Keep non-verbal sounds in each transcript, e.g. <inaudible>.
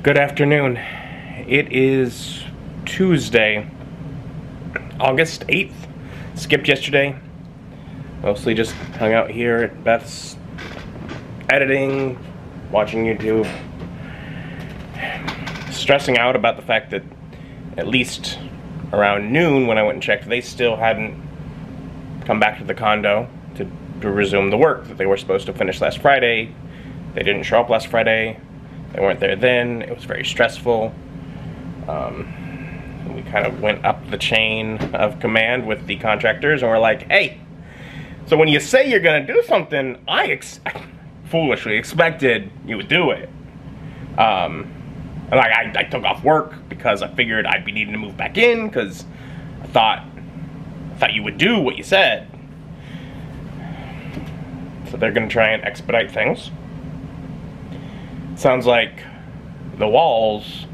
Good afternoon. It is Tuesday, August 8th. Skipped yesterday. Mostly just hung out here at Beth's editing, watching YouTube. Stressing out about the fact that at least around noon when I went and checked, they still hadn't come back to the condo to, to resume the work that they were supposed to finish last Friday. They didn't show up last Friday. They weren't there then. It was very stressful. Um, we kind of went up the chain of command with the contractors and we're like, hey, so when you say you're gonna do something, I ex foolishly expected you would do it. Um, I, I took off work because I figured I'd be needing to move back in because I thought I thought you would do what you said. So they're gonna try and expedite things. Sounds like the walls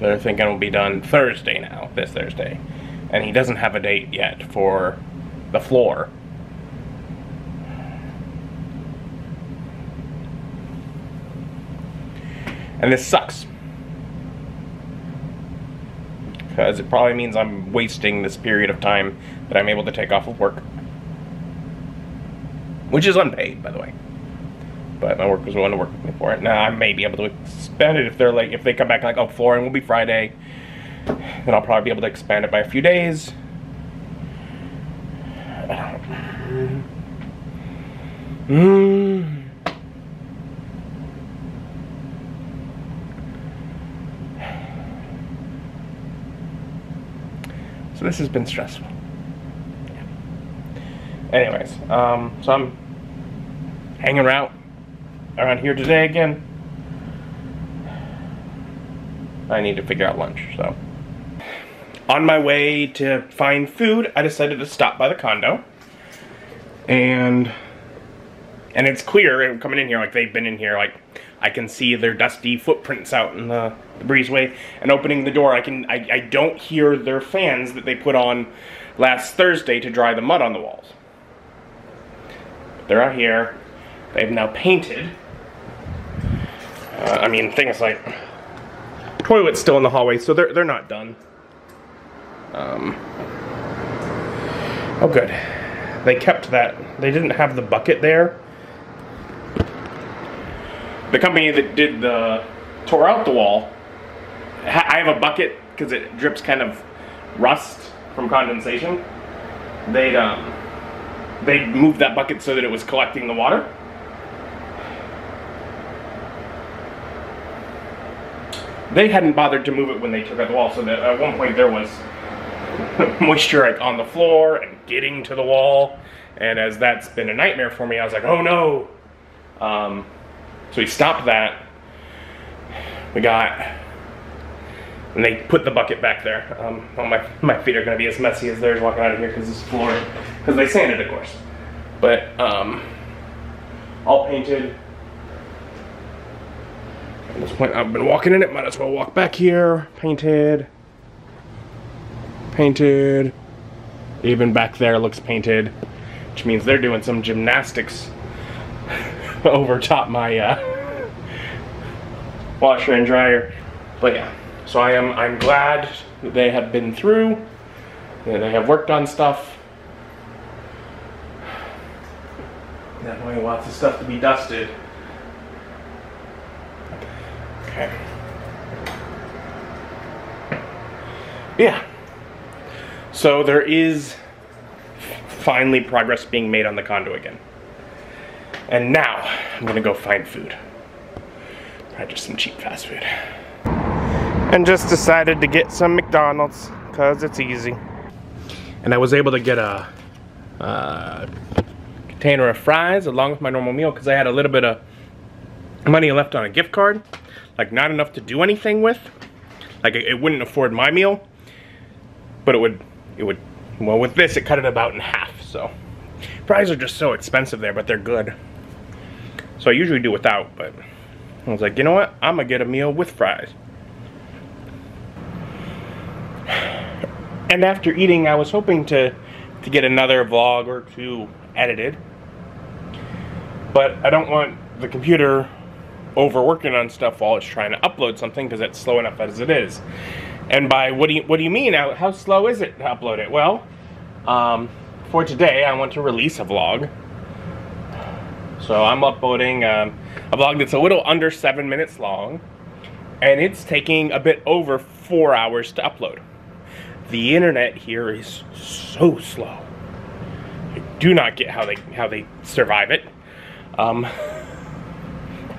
they're thinking will be done Thursday now, this Thursday. And he doesn't have a date yet for the floor. And this sucks. Because it probably means I'm wasting this period of time that I'm able to take off of work. Which is unpaid, by the way but my work was willing to work with me for it. Now I may be able to expand it if they're like if they come back like oh flooring will be Friday, then I'll probably be able to expand it by a few days. Mm. <sighs> So this has been stressful. Anyways, um, so I'm hanging around around here today again. I need to figure out lunch, so. On my way to find food, I decided to stop by the condo. And and it's clear eh, coming in here, like they've been in here, like I can see their dusty footprints out in the, the breezeway. And opening the door, I can I, I don't hear their fans that they put on last Thursday to dry the mud on the walls. They're out here. They've now painted. Uh, I mean, things like toilet's still in the hallway, so they're they're not done. Um, oh, good. They kept that. They didn't have the bucket there. The company that did the tore out the wall. I have a bucket because it drips kind of rust from condensation. They um, they moved that bucket so that it was collecting the water. They hadn't bothered to move it when they took out the wall, so that at one point there was <laughs> moisture like, on the floor and getting to the wall. And as that's been a nightmare for me, I was like, oh no. Um, so we stopped that. We got, and they put the bucket back there. Um, well, my, my feet are going to be as messy as theirs walking out of here because this floor, because they sanded, of course. But um, all painted. This point, I've been walking in it. Might as well walk back here. Painted. Painted. Even back there looks painted, which means they're doing some gymnastics <laughs> over top my uh, <laughs> washer and dryer. But yeah, so I am I'm glad they have been through, they have worked on stuff. Definitely lots of stuff to be dusted. Okay. Yeah. So there is finally progress being made on the condo again. And now I'm gonna go find food. Probably just some cheap fast food. And just decided to get some McDonald's because it's easy. And I was able to get a, a container of fries along with my normal meal because I had a little bit of money left on a gift card. Like not enough to do anything with. Like it, wouldn't afford my meal, but it would, it would, well with this it cut it about in half, so. Fries are just so expensive there, but they're good. So I usually do without, but I was like, you know what? I'm gonna get a meal with fries. And after eating, I was hoping to, to get another vlog or two edited. But I don't want the computer overworking on stuff while it's trying to upload something because it's slow enough as it is. And by what do you what do you mean? How, slow is it to upload it? Well, um, for today I want to release a vlog. So I'm uploading um, a vlog that's a little under seven minutes long, and it's taking a bit over four hours to upload. The internet here is so slow. I do not get how they how they survive it. Um, <laughs>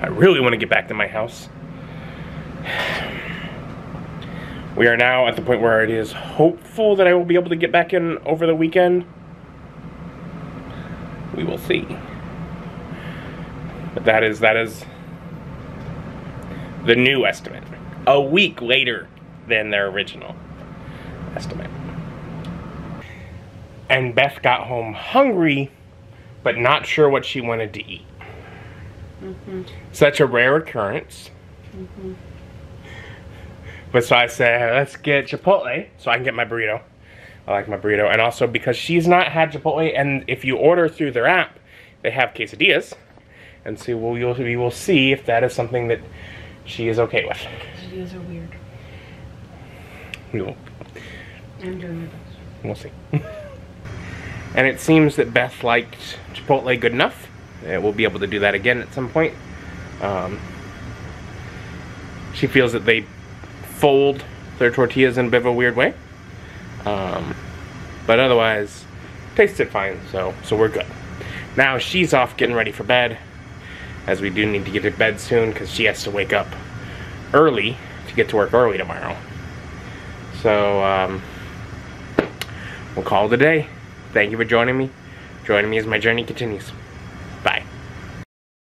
I really want to get back to my house. We are now at the point where it is hopeful that I will be able to get back in over the weekend. We will see. But that is that is the new estimate. A week later than their original estimate. And Beth got home hungry, but not sure what she wanted to eat. Mm-hmm. Such a rare occurrence. Mm-hmm. But so I said, let's get Chipotle so I can get my burrito. I like my burrito. And also because she's not had Chipotle, and if you order through their app, they have quesadillas. And so we'll, we will see if that is something that she is okay with. Videos are weird. We will, I'm doing my best. we'll see. <laughs> and it seems that Beth liked Chipotle good enough. We'll be able to do that again at some point. Um, she feels that they fold their tortillas in a bit of a weird way. Um, but otherwise, tasted fine, so so we're good. Now she's off getting ready for bed, as we do need to get to bed soon because she has to wake up early to get to work early tomorrow. So um, we'll call it a day. Thank you for joining me. Joining me as my journey continues.